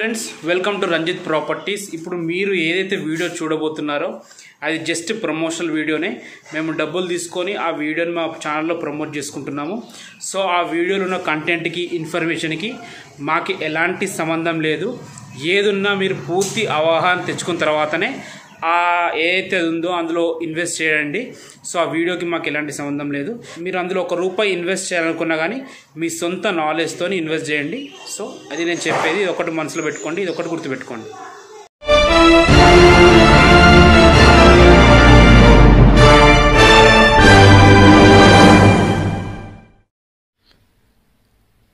Friends welcome to Ranjith properties ఇప్పుడు మీరు ఏదైతే వీడియో చూడబోతున్నారో అది జస్ట్ ప్రమోషనల్ వీడియోనే. మేము డబ్బులు తీసుకొని ఆ వీడియోని మా ఛానల్లో ప్రమోట్ చేసుకుంటున్నాము. సో ఆ వీడియోలో ఉన్న కంటెంట్కి ఇన్ఫర్మేషన్కి మాకు ఎలాంటి సంబంధం లేదు. ఏదున్నా మీరు పూర్తి అవగాహన తెచ్చుకున్న తర్వాతనే ఏదైతే ఉందో అందులో ఇన్వెస్ట్ చేయండి. సో ఆ వీడియోకి మాకు ఎలాంటి సంబంధం లేదు. మీరు అందులో ఒక రూపాయి ఇన్వెస్ట్ చేయాలనుకున్నా కానీ మీ సొంత నాలెడ్జ్తో ఇన్వెస్ట్ చేయండి. సో అది నేను చెప్పేది ఇది ఒకటి మనసులో పెట్టుకోండి ఇది ఒకటి గుర్తుపెట్టుకోండి.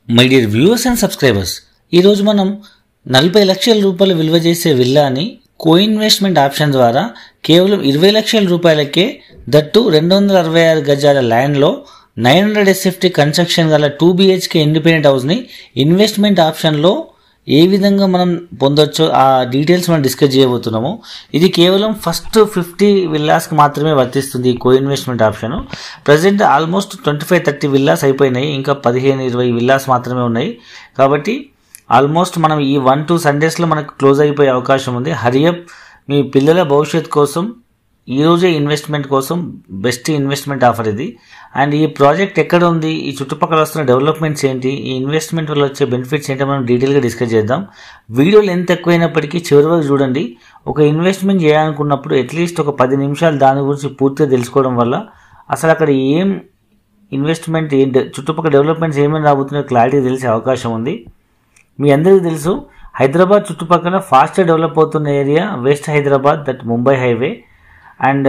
My dear viewers and subscribers ఈరోజు మనం నలభై లక్షల రూపాయలు విలువ చేసే విల్లాని కో ఇన్వెస్ట్మెంట్ ఆప్షన్ ద్వారా కేవలం ఇరవై లక్షల రూపాయలకే దట్టు రెండు వందల అరవై ఆరు గజాల ల్యాండ్లో నైన్ హండ్రెడ్ ఎస్ఎఫ్టీ కన్స్ట్రక్షన్ గల టూ బిహెచ్కే ఇండిపెండెంట్ హౌస్ని ఇన్వెస్ట్మెంట్ ఆప్షన్లో ఏ విధంగా మనం పొందొచ్చో ఆ డీటెయిల్స్ మనం డిస్కస్ చేయబోతున్నాము. ఇది కేవలం ఫస్ట్ ఫిఫ్టీ విల్లాస్కి మాత్రమే వర్తిస్తుంది ఈ co investment option present almost twenty five thirty villas అయిపోయినాయి. ఇంకా పదిహేను ఇరవై విల్లాస్ మాత్రమే ఉన్నాయి. కాబట్టి ఆల్మోస్ట్ మనం ఈ వన్ టూ సండేస్లో మనకు క్లోజ్ అయిపోయే అవకాశం ఉంది. హరియప్ మీ పిల్లల భవిష్యత్ కోసం ఈరోజే ఇన్వెస్ట్మెంట్ కోసం బెస్ట్ ఇన్వెస్ట్మెంట్ ఆఫర్ ఇది. అండ్ ఈ ప్రాజెక్ట్ ఎక్కడ ఉంది? ఈ చుట్టుపక్కల వస్తున్న డెవలప్మెంట్స్ ఏంటి? ఈ ఇన్వెస్ట్మెంట్ వల్ల వచ్చే బెనిఫిట్స్ ఏంటో? మనం డీటెయిల్గా డిస్కస్ చేద్దాం. వీడియో లెంత్ ఎక్కువైనప్పటికీ చివరి వరకు చూడండి. ఒక ఇన్వెస్ట్మెంట్ చేయాలనుకున్నప్పుడు అట్లీస్ట్ ఒక పది నిమిషాలు దాని గురించి పూర్తిగా తెలుసుకోవడం వల్ల అసలు అక్కడ ఏం ఇన్వెస్ట్మెంట్ చుట్టుపక్కల డెవలప్మెంట్స్ ఏమేమి రాబోతున్నాయో క్లారిటీ తెలిసే అవకాశం ఉంది. మీ అందరికీ తెలుసు హైదరాబాద్ చుట్టుపక్కల ఫాస్ట్ డెవలప్ అవుతున్న area west Hyderabad that Mumbai highway and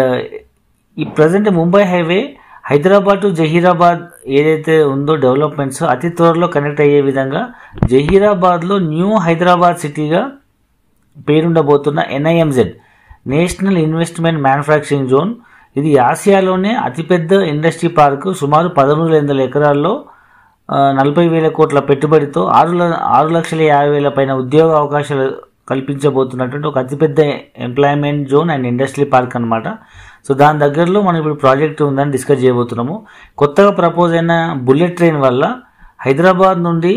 ఈ present Mumbai highway Hyderabad to Zaheerabad ఏదైతే ఉందో డెవలప్మెంట్స్ అతి త్వరలో కనెక్ట్ అయ్యే విధంగా జహీరాబాద్లో న్యూ హైదరాబాద్ సిటీగా పేరుండబోతున్న NIMZ national investment manufacturing zone ఇది ఆసియాలోనే అతిపెద్ద ఇండస్ట్రీ పార్క్ సుమారు పదమూడు వందల ఎకరాల్లో నలభై వేల కోట్ల పెట్టుబడితో ఆరు ఆరు లక్షల యాభై వేల పైన ఉద్యోగ అవకాశాలు కల్పించబోతున్నటువంటి ఒక అతిపెద్ద employment zone and industry park అనమాట సో దాని దగ్గరలో మనం ఇప్పుడు ప్రాజెక్ట్ ఉందని డిస్కస్ చేయబోతున్నాము. కొత్తగా ప్రపోజ్ అయిన బుల్లెట్ ట్రైన్ వల్ల హైదరాబాద్ నుండి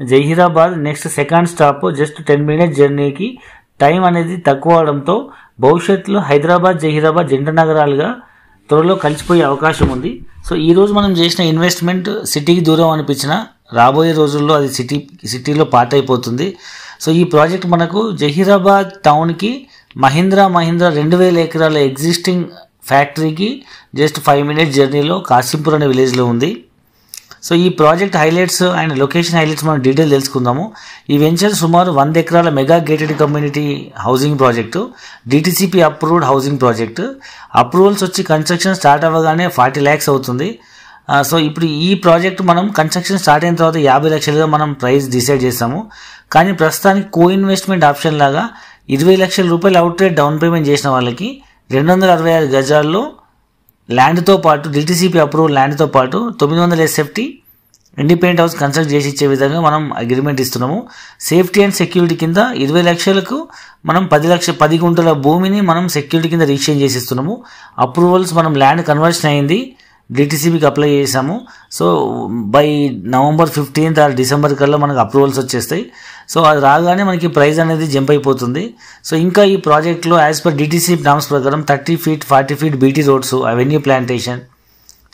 Zaheerabad next second stop just ten minutes జర్నీకి time అనేది తక్కువ అవడంతో భవిష్యత్తులో హైదరాబాద్ జహీరాబాద్ జంట నగరాలుగా త్వరలో కలిసిపోయే అవకాశం ఉంది. సో ఈ రోజు మనం చేసిన ఇన్వెస్ట్మెంట్ సిటీకి దూరం అనిపించిన రాబోయే రోజుల్లో అది సిటీ సిటీలో పార్ట్ అయిపోతుంది. సో ఈ ప్రాజెక్ట్ మనకు జహీరాబాద్ టౌన్కి మహీంద్రా మహీంద్రా రెండు వేల ఎకరాల ఎగ్జిస్టింగ్ ఫ్యాక్టరీకి జస్ట్ ఫైవ్ మినిట్స్ జర్నీలో కాసింపూర్ అనే విలేజ్లో ఉంది. సో ఈ project highlights and location highlights మనం డీటెయిల్ తెలుసుకుందాము. ఈ వెంచర్ సుమారు వంద ఎకరాల mega gated community housing project DTCP approved housing project. Approvals వచ్చి కన్స్ట్రక్షన్ స్టార్ట్ అవ్వగానే ఫార్టీ ల్యాక్స్ అవుతుంది. సో ఇప్పుడు ఈ ప్రాజెక్ట్ మనం కన్స్ట్రక్షన్ స్టార్ట్ అయిన తర్వాత యాభై లక్షలుగా మనం ప్రైస్ డిసైడ్ చేస్తాము. కానీ ప్రస్తుతానికి కో ఇన్వెస్ట్మెంట్ ఆప్షన్ లాగా ఇరవై లక్షల రూపాయలు అవుట్ రేట్ డౌన్ పేమెంట్ చేసిన వాళ్ళకి రెండు వందల అరవై ఆరు గజాల్లో ల్యాండ్తో పాటు డిటీసీపీ అప్రూవల్ ల్యాండ్తో పాటు తొమ్మిది వందల ఎస్ఎఫ్టీ ఇండిపెండెంట్ హౌస్ కన్స్ట్రక్ట్ చేసి ఇచ్చే విధంగా మనం అగ్రిమెంట్ ఇస్తున్నాము. సేఫ్టీ అండ్ సెక్యూరిటీ కింద ఇరవై లక్షలకు మనం పది లక్ష పది గుంటల భూమిని మనం సెక్యూరిటీ కింద రీచేంజ్ చేసి ఇస్తున్నాము. అప్రూవల్స్ మనం ల్యాండ్ కన్వర్షన్ అయింది. డిటీసీబీకి అప్లై చేసాము. So by November fifteenth or December కల్లా మనకు అప్రూవల్స్ వచ్చేస్తాయి. సో అది రాగానే మనకి ప్రైస్ అనేది జంప్ అయిపోతుంది. సో ఇంకా ఈ ప్రాజెక్ట్లో యాజ్ పర్ డిటీసీ నామ్స్ ప్రకారం thirty feet forty feet BT roads avenue plantation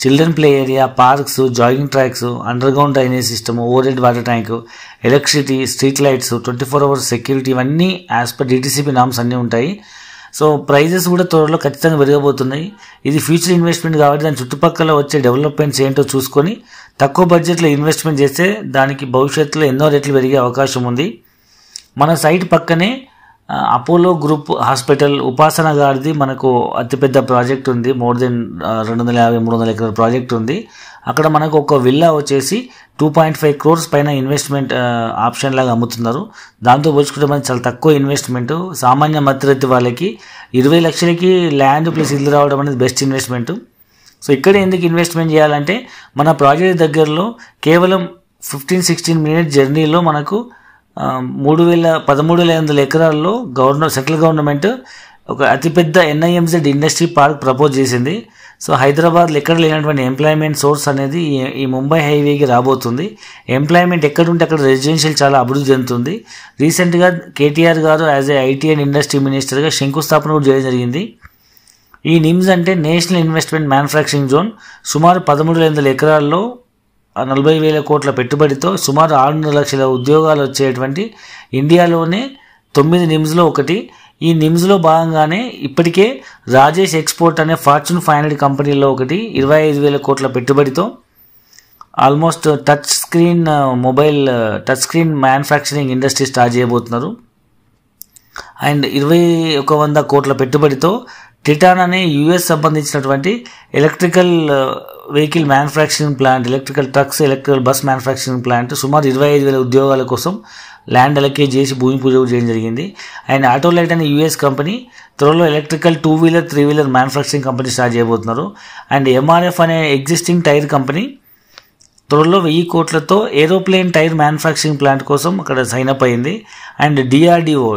children play area parks jogging tracks underground drainage system overhead water tank electricity street lights twenty four hours security ఇవన్నీ as per DTCP norms అన్నీ ఉంటాయి. So prices కూడా త్వరలో ఖచ్చితంగా పెరగబోతున్నాయి. ఇది future investment కాబట్టి దాని చుట్టుపక్కల వచ్చే డెవలప్మెంట్స్ ఏంటో చూసుకొని తక్కువ బడ్జెట్లో ఇన్వెస్ట్మెంట్ చేస్తే దానికి భవిష్యత్తులో ఎన్నో రెట్లు పెరిగే అవకాశం ఉంది. మన సైట్ పక్కనే అపోలో గ్రూప్ హాస్పిటల్ ఉపాసన గారిది మనకు అతిపెద్ద ప్రాజెక్ట్ ఉంది. మోర్ దెన్ uh, రెండు వందల యాభై మూడు వందల ఎకరాల ప్రాజెక్ట్ ఉంది. అక్కడ మనకు ఒక విల్లా వచ్చేసి టూ పాయింట్ ఫైవ్ క్రోర్స్ పైన ఇన్వెస్ట్మెంట్ ఆప్షన్ uh, లాగా అమ్ముతున్నారు. దాంతో పోల్చుకుంటే మనకి చాలా తక్కువ ఇన్వెస్ట్మెంట్ సామాన్య మధ్యతరగతి వాళ్ళకి ఇరవై లక్షలకి ల్యాండ్ ప్లస్ ఇల్లు రావడం అనేది బెస్ట్ ఇన్వెస్ట్మెంట్ సో ఇక్కడ ఎందుకు ఇన్వెస్ట్మెంట్ చేయాలంటే మన ప్రాజెక్ట్ దగ్గరలో కేవలం ఫిఫ్టీన్ సిక్స్టీన్ మినిట్ జర్నీలో మనకు మూడు వేల పదమూడు వేల వందల ఎకరాల్లో గవర్నమెంట్ సెంట్రల్ గవర్నమెంట్ ఒక అతిపెద్ద ఎన్ఐఎంజెడ్ ఇండస్ట్రీ పార్క్ ప్రపోజ్ చేసింది. సో హైదరాబాద్లో ఎక్కడ లేనటువంటి ఎంప్లాయ్మెంట్ సోర్స్ అనేది ఈ- ముంబై హైవేకి రాబోతుంది. ఎంప్లాయ్మెంట్ ఎక్కడుంటే అక్కడ రెసిడెన్షియల్ చాలా అభివృద్ధి చెందుతుంది. రీసెంట్గా కేటీఆర్ గారు as a IT and industry మినిస్టర్గా శంకుస్థాపన కూడా చేయడం జరిగింది. ఈ నిమ్స్ అంటే నేషనల్ ఇన్వెస్ట్మెంట్ మ్యానుఫ్యాక్చరింగ్ జోన్ సుమారు పదమూడు వందల ఎకరాల్లో నలభై వేల కోట్ల పెట్టుబడితో సుమారు ఆరున్నర లక్షల ఉద్యోగాలు వచ్చేటువంటి ఇండియాలోనే తొమ్మిది నిమ్స్లో ఒకటి. ఈ నిమ్స్లో భాగంగానే ఇప్పటికే రాజేష్ ఎక్స్పోర్ట్ అనే ఫార్చ్యూన్ ఫైవ్ హండ్రెడ్ కంపెనీలో ఒకటి ఇరవై ఐదు వేల కోట్ల పెట్టుబడితో almost touch screen mobile touch screen manufacturing industry start చేయబోతున్నారు. అండ్ ఇరవై ఒక వంద కోట్ల పెట్టుబడితో టిటాన్ అనే యుఎస్ సంబంధించినటువంటి electrical vehicle manufacturing plant electrical trucks electrical bus manufacturing plant సుమారు ఇరవై ఐదు వేల ఉద్యోగాల కోసం ల్యాండ్ అలకేట్ చేసి భూమి పూజ చేయడం జరిగింది. అండ్ ఆటోలైట్ అనే యూఎస్ కంపెనీ త్వరలో electrical two wheeler three wheeler manufacturing company start చేయబోతున్నారు అండ్ ఎంఆర్ఎఫ్ అనే ఎగ్జిస్టింగ్ టైర్ కంపెనీ త్వరలో వెయ్యి కోట్లతో ఏరోప్లేన్ టైర్ మ్యానుఫ్యాక్చరింగ్ ప్లాంట్ కోసం అక్కడ సైన్ అప్ అయింది. And DRDO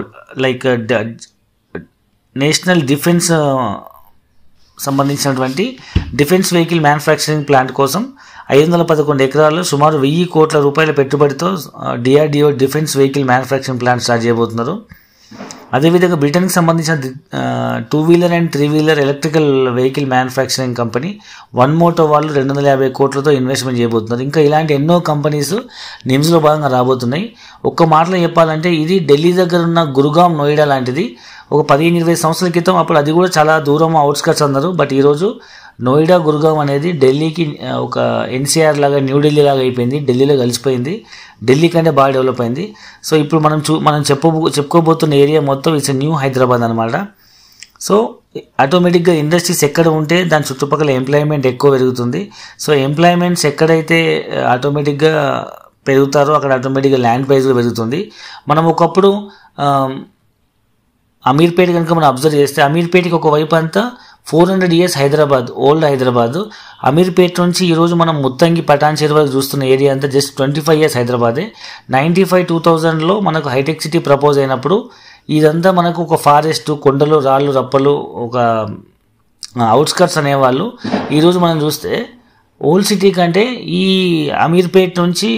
like national defence సంబంధించినటువంటి డిఫెన్స్ వెహికల్ మ్యానుఫ్యాక్చరింగ్ ప్లాంట్ కోసం ఐదు వందల పదకొండు ఎకరాల్లో సుమారు వెయ్యి కోట్ల రూపాయల పెట్టుబడితో DRDO defence vehicle manufacturing plant start చేయబోతున్నారు. అదేవిధంగా బ్రిటన్కి సంబంధించిన two wheeler and three wheeler electrical vehicle manufacturing company one moto వాళ్ళు రెండు వందల యాభై కోట్లతో ఇన్వెస్ట్మెంట్ చేయబోతున్నారు. ఇంకా ఇలాంటి ఎన్నో కంపెనీస్ నిమ్స్లో భాగంగా రాబోతున్నాయి. ఒక్క మాటలో చెప్పాలంటే ఇది ఢిల్లీ దగ్గర ఉన్న గురుగాం నోయిడా లాంటిది. ఒక పదిహేను ఇరవై సంవత్సరాల క్రితం అప్పుడు అది కూడా చాలా దూరం అవుట్స్కట్స్ అన్నారు. బట్ ఈరోజు నోయిడా గురుగాం అనేది ఢిల్లీకి ఒక ఎన్సీఆర్ లాగా న్యూఢిల్లీ లాగా అయిపోయింది. ఢిల్లీలో కలిసిపోయింది. ఢిల్లీ కంటే బాగా డెవలప్ అయింది. సో ఇప్పుడు మనం చూ మనం చెప్పు చెప్పుకోబోతున్న ఏరియా మొత్తం ఇట్స్ న్యూ హైదరాబాద్ అనమాట సో ఆటోమేటిక్గా ఇండస్ట్రీస్ ఎక్కడ ఉంటే దాని చుట్టుపక్కల ఎంప్లాయ్మెంట్ ఎక్కువ పెరుగుతుంది. సో ఎంప్లాయ్మెంట్స్ ఎక్కడైతే ఆటోమేటిక్గా పెరుగుతారో అక్కడ ఆటోమేటిక్గా ల్యాండ్ ప్రైస్ పెరుగుతుంది. మనం ఒకప్పుడు అమీర్పేట కనుక మనం అబ్జర్వ్ చేస్తే అమీర్పేటకి ఒక వైపు అంతా four hundred years Hyderabad old Hyderabad. Ameerpet నుంచి ఈరోజు మనం ముత్తంగి పటాన్ చెరు వరకు చూస్తున్న ఏరియా అంతా జస్ట్ ట్వంటీ ఫైవ్ ఇయర్స్ హైదరాబాదే. నైంటీ ఫైవ్ టూ థౌజండ్లో మనకు హైటెక్ సిటీ ప్రపోజ్ అయినప్పుడు ఇదంతా మనకు ఒక ఫారెస్ట్ కొండలు రాళ్ళు రప్పలు ఒక అవుట్స్కట్స్ అనేవాళ్ళు. ఈరోజు మనం చూస్తే ఓల్డ్ సిటీ కంటే ఈ అమీర్పేట్ నుంచి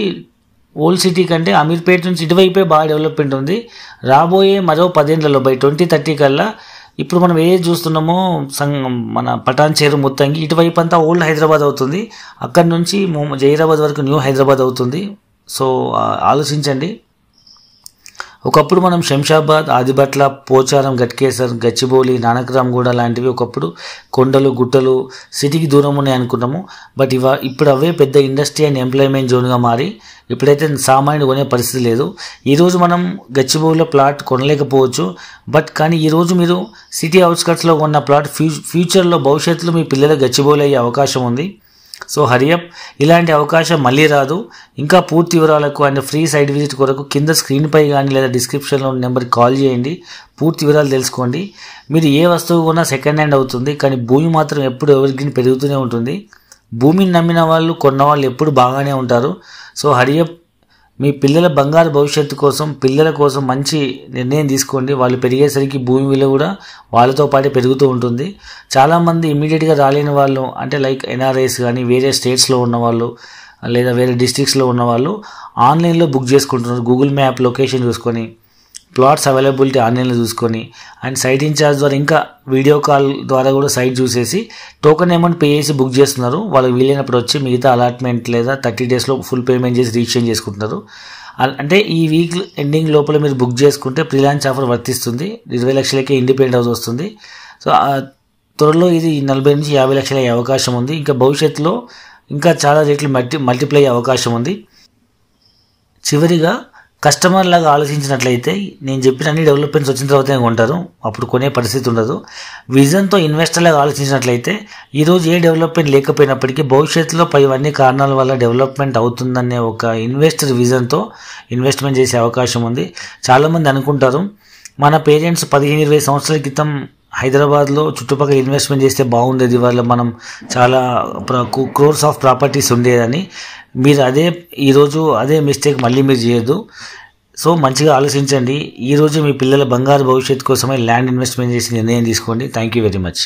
ఓల్డ్ సిటీ కంటే అమీర్పేట్ నుంచి ఇటువైపే బాగా డెవలప్మెంట్ ఉంది రాబోయే మరో పదేళ్ళలో బై ట్వంటీ థర్టీ కల్లా ఇప్పుడు మనం ఏ చూస్తున్నామో సం మన పటాన్ చేరు ముత్తంగి ఇటువైపు అంతా ఓల్డ్ హైదరాబాద్ అవుతుంది. అక్కడి నుంచి జైరాబాద్ వరకు న్యూ హైదరాబాద్ అవుతుంది. సో ఆలోచించండి. ఒకప్పుడు మనం శంషాబాద్ ఆదిబట్ల పోచారం గట్కేసర్ గచ్చిబౌలి నానకరాంగూడ లాంటివి ఒకప్పుడు కొండలు గుట్టలు సిటీకి దూరం ఉన్నాయి అనుకున్నాము. బట్ ఇవా ఇప్పుడు అవే పెద్ద ఇండస్ట్రీ అండ్ ఎంప్లాయ్మెంట్ జోన్గా మారి ఇప్పుడైతే సామాన్యుడు కొనే పరిస్థితి లేదు. ఈరోజు మనం గచ్చిబౌలిలో ప్లాట్ కొనలేకపోవచ్చు. బట్ కానీ ఈరోజు మీరు సిటీ అవుట్స్కట్స్లో ఉన్న ప్లాట్ ఫ్యూ ఫ్యూచర్లో భవిష్యత్తులో మీ పిల్లల గచ్చిబౌలి అయ్యే అవకాశం ఉంది. సో హరియప్ ఇలాంటి అవకాశం మళ్ళీ రాదు. ఇంకా పూర్తి వివరాలకు అండ్ ఫ్రీ సైట్ విజిట్ కొరకు కింద స్క్రీన్పై కానీ లేదా డిస్క్రిప్షన్లో ఉన్న నెంబర్కి కాల్ చేయండి. పూర్తి వివరాలు తెలుసుకోండి. మీరు ఏ వస్తువు కొన్నా సెకండ్ హ్యాండ్ అవుతుంది కానీ భూమి మాత్రం ఎప్పుడు ఎవరికి పెరుగుతూనే ఉంటుంది. భూమిని నమ్మిన వాళ్ళు కొన్న వాళ్ళు ఎప్పుడు బాగానే ఉంటారు. సో హరియప్ మీ పిల్లల బంగారు భవిష్యత్తు కోసం పిల్లల కోసం మంచి నిర్ణయం తీసుకోండి. వాళ్ళు పెరిగేసరికి భూమి విలువ కూడా వాళ్ళతో పాటే పెరుగుతూ ఉంటుంది. చాలామంది ఇమీడియట్గా రాలేని వాళ్ళు అంటే లైక్ ఎన్ఆర్ఐస్ కానీ వేరే స్టేట్స్లో ఉన్న వాళ్ళు లేదా వేరే డిస్ట్రిక్ట్స్లో ఉన్న వాళ్ళు ఆన్లైన్లో బుక్ చేసుకుంటున్నారు. గూగుల్ మ్యాప్ లొకేషన్ చూసుకొని. ప్లాట్స్ అవైలబిలిటీ ఆన్లైన్లో చూసుకొని అండ్ సైట్ ఇన్ఛార్జ్ ద్వారా ఇంకా వీడియో కాల్ ద్వారా కూడా సైట్ చూసేసి టోకెన్ అమౌంట్ పే చేసి బుక్ చేస్తున్నారు. వాళ్ళకి వీలైనప్పుడు వచ్చి మిగతా అలాట్మెంట్ లేదా థర్టీ డేస్లో ఫుల్ పేమెంట్ చేసి రీక్షన్ చేసుకుంటున్నారు. అంటే ఈ వీక్ ఎండింగ్ లోపల మీరు బుక్ చేసుకుంటే ప్రీలాన్స్ ఆఫర్ వర్తిస్తుంది. ఇరవై లక్షలకే ఇండిపెండెంట్ హౌస్ వస్తుంది. సో త్వరలో ఇది నలభై నుంచి యాభై లక్షల అయ్యే అవకాశం ఉంది. ఇంకా భవిష్యత్తులో ఇంకా చాలా రేట్లు మల్టీ మల్టిప్లై అయ్యే అవకాశం ఉంది. చివరిగా కస్టమర్ లాగా ఆలోచించినట్లయితే నేను చెప్పిన అన్ని డెవలప్మెంట్స్ వచ్చిన తర్వాతనే కొంటారు. అప్పుడు కొనే పరిస్థితి ఉండదు. విజన్తో ఇన్వెస్టర్ లాగా ఆలోచించినట్లయితే ఈరోజు ఏ డెవలప్మెంట్ లేకపోయినప్పటికీ భవిష్యత్తులో పై అన్ని కారణాల వల్ల డెవలప్మెంట్ అవుతుందనే ఒక ఇన్వెస్టర్ విజన్తో ఇన్వెస్ట్మెంట్ చేసే అవకాశం ఉంది. చాలామంది అనుకుంటారు మన పేరెంట్స్ పదిహేను ఇరవై సంవత్సరాల క్రితం హైదరాబాద్లో చుట్టుపక్కల ఇన్వెస్ట్మెంట్ చేస్తే బాగుండేది. వాళ్ళ మనం చాలా క్రోర్స్ ఆఫ్ ప్రాపర్టీస్ ఉండేదని. మీరు అదే ఈరోజు అదే మిస్టేక్ మళ్ళీ మీరు చేయొద్దు. సో మంచిగా ఆలోచించండి. ఈరోజు మీ పిల్లల బంగారు భవిష్యత్తు కోసమే ల్యాండ్ ఇన్వెస్ట్మెంట్ చేసి నిర్ణయం తీసుకోండి. Thank you very much